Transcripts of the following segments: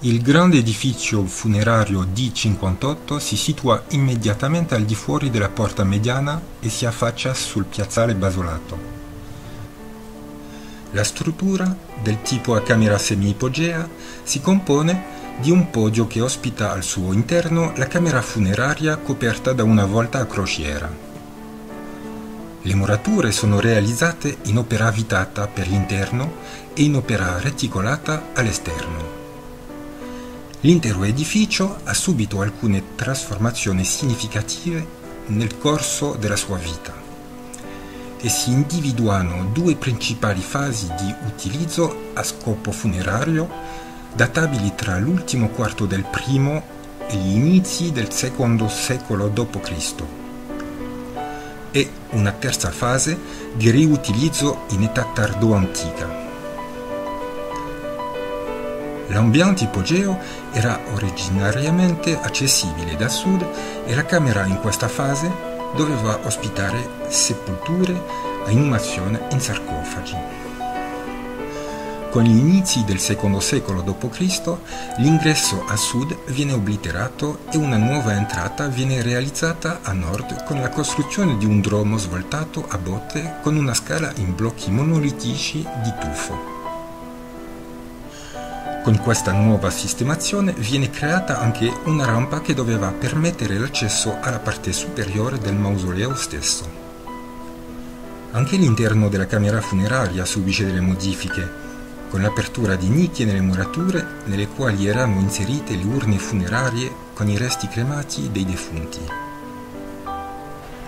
Il grande edificio funerario D58 si situa immediatamente al di fuori della porta mediana e si affaccia sul piazzale basolato. La struttura, del tipo a camera semi-ipogea, si compone di un podio che ospita al suo interno la camera funeraria coperta da una volta a crociera. Le murature sono realizzate in opera vitata per l'interno e in opera reticolata all'esterno. L'intero edificio ha subito alcune trasformazioni significative nel corso della sua vita e si individuano due principali fasi di utilizzo a scopo funerario databili tra l'ultimo quarto del primo e gli inizi del secondo secolo d.C. e una terza fase di riutilizzo in età tardo-antica. L'ambiente ipogeo era originariamente accessibile da sud e la camera in questa fase doveva ospitare sepolture a inumazione in sarcofagi. Con gli inizi del secondo secolo d.C. l'ingresso a sud viene obliterato e una nuova entrata viene realizzata a nord con la costruzione di un dromo svoltato a botte con una scala in blocchi monolitici di tufo. Con questa nuova sistemazione viene creata anche una rampa che doveva permettere l'accesso alla parte superiore del mausoleo stesso. Anche l'interno della camera funeraria subisce delle modifiche, con l'apertura di nicchie nelle murature nelle quali erano inserite le urne funerarie con i resti cremati dei defunti.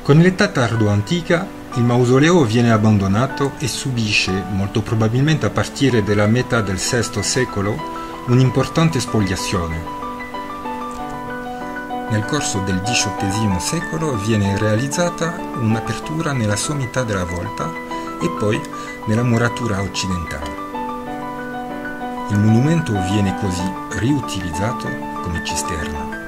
Con l'età tardo-antica il mausoleo viene abbandonato e subisce, molto probabilmente a partire dalla metà del VI secolo, un'importante spoliazione. Nel corso del XVIII secolo viene realizzata un'apertura nella sommità della volta e poi nella muratura occidentale. Il monumento viene così riutilizzato come cisterna.